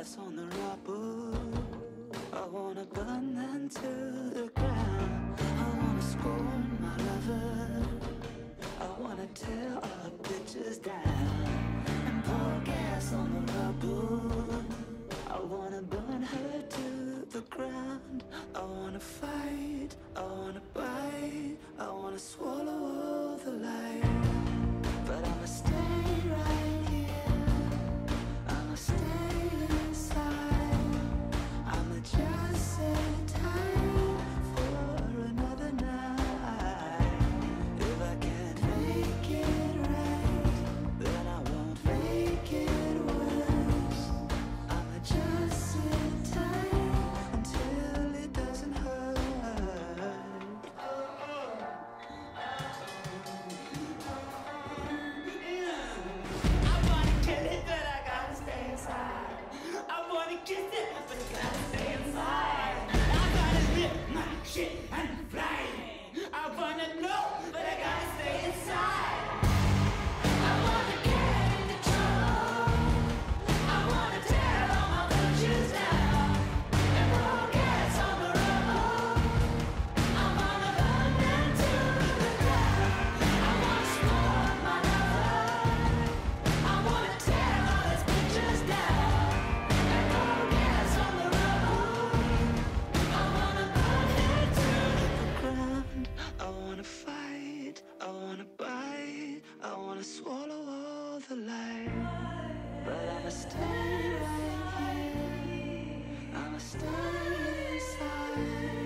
grass on the rubble. I wanna burn them to the ground. I wanna scorn my lover. I wanna tear our bitches down and pour gas on the rubble. I wanna burn. just I'll swallow all the light, but I'ma stay right here. I'ma stay inside.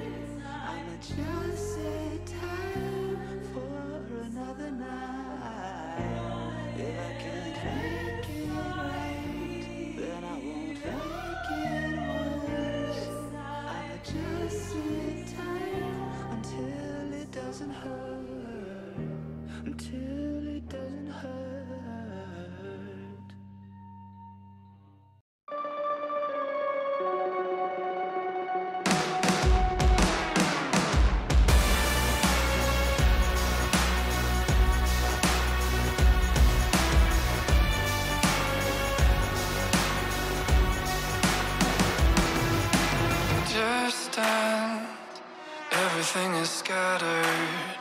Everything is scattered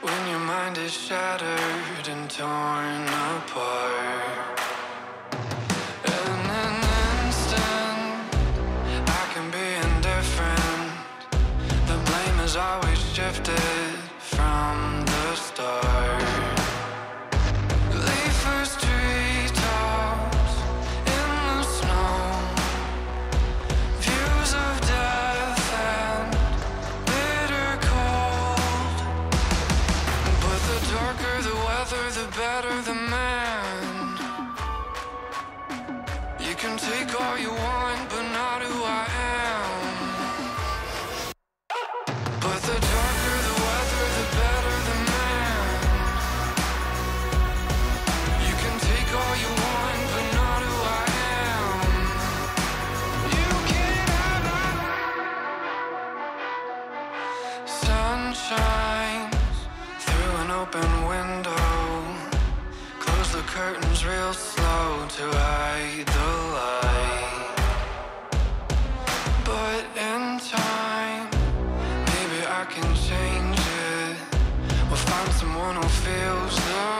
when your mind is shattered and torn apart. In an instant, I can be indifferent. The blame is always shifted. better than man. You can take all you want, but not who I am. But the darker the weather, the better the man. You can take all you want, but not who I am. You can have it. Sunshines through an open window curtains real slow to hide the light. But in time, maybe I can change it. We'll find someone who feels the